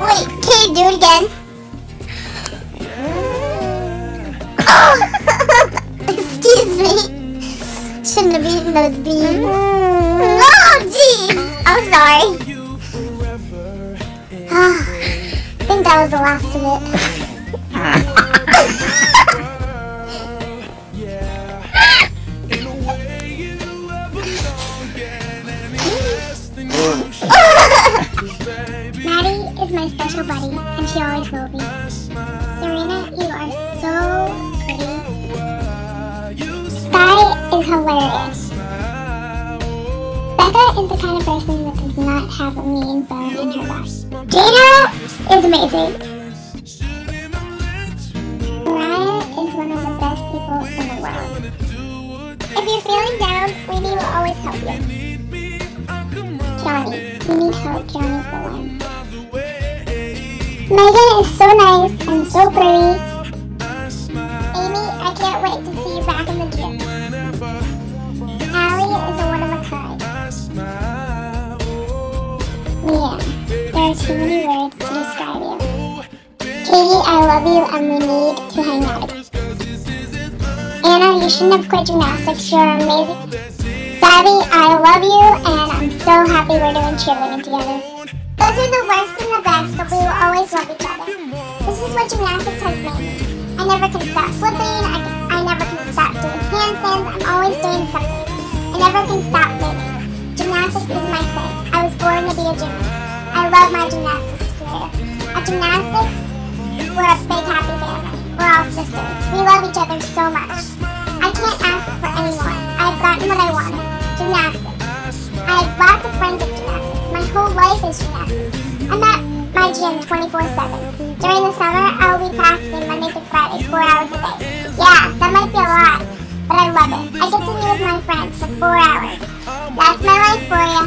Wait, can you do it again? Oh! Excuse me. Shouldn't have eaten those beans. Oh, jeez. I'm sorry. Ah, I think that was the last of it. my special buddy, and she always will be. Serena, you are so pretty. Sky is hilarious. Becca is the kind of person that does not have a mean bone in her body. Dana is amazing. Mariah is one of the best people in the world. If you're feeling down, Weenie will always help you. Johnny, you need help. Johnny's. Megan is so nice and so pretty. Amy, I can't wait to see you back in the gym. Allie is a one of a kind. Leanne, there are too many words to describe you. Katie, I love you and we need to hang out. Anna, you shouldn't have quit gymnastics. You're amazing. Savvy, I love you and I'm so happy we're doing cheerleading together. Those are the worst and the best, but we will always love each other. This is what gymnastics has made me. I never can stop flipping, I, I never can stop doing handstands, I'm always doing something. I never can stop moving. Gymnastics is my thing. I was born to be a gymnast. I love my gymnastics career. At gymnastics, we're a big happy family. We're all sisters. We love each other so much. I can't ask for any more. I've gotten what I wanted. Gymnastics. I have lots of friends at gymnastics. Whole life is gymnastics. I'm at my gym 24-7. During the summer, I'll be practicing Monday through Friday, four hours a day. Yeah, that might be a lot, but I love it. I get to meet with my friends for four hours. That's my life for you.